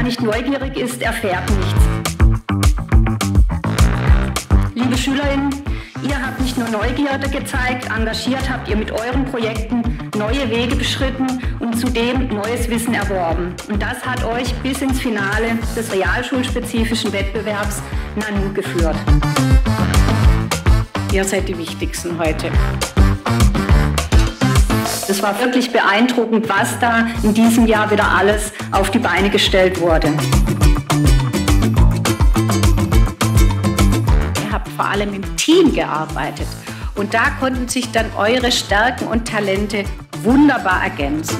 Wer nicht neugierig ist, erfährt nichts. Liebe Schülerinnen, ihr habt nicht nur Neugierde gezeigt, engagiert habt ihr mit euren Projekten neue Wege beschritten und zudem neues Wissen erworben. Und das hat euch bis ins Finale des realschulspezifischen Wettbewerbs NANU geführt. Ihr seid die Wichtigsten heute. Es war wirklich beeindruckend, was da in diesem Jahr wieder alles auf die Beine gestellt wurde. Ihr habt vor allem im Team gearbeitet und da konnten sich dann eure Stärken und Talente wunderbar ergänzen.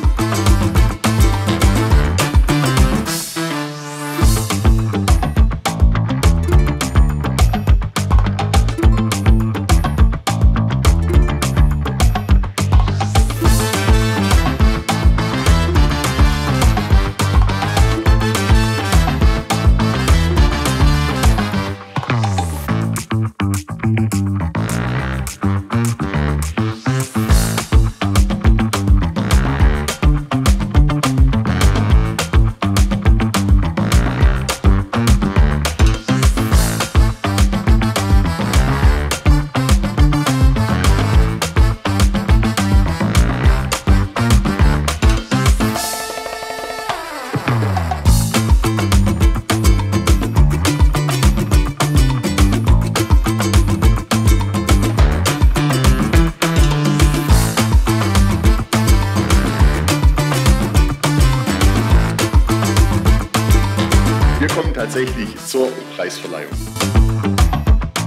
Tatsächlich zur Preisverleihung.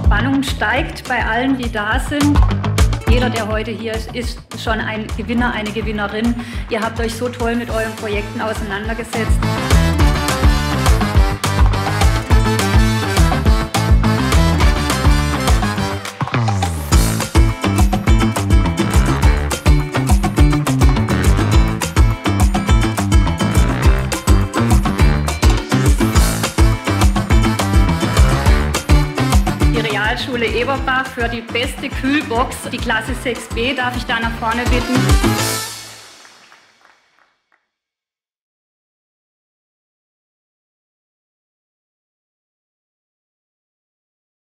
Spannung steigt bei allen, die da sind. Jeder, der heute hier ist, ist schon ein Gewinner, eine Gewinnerin. Ihr habt euch so toll mit euren Projekten auseinandergesetzt. Realschule Eberbach für die beste Kühlbox. Die Klasse 6b darf ich da nach vorne bitten.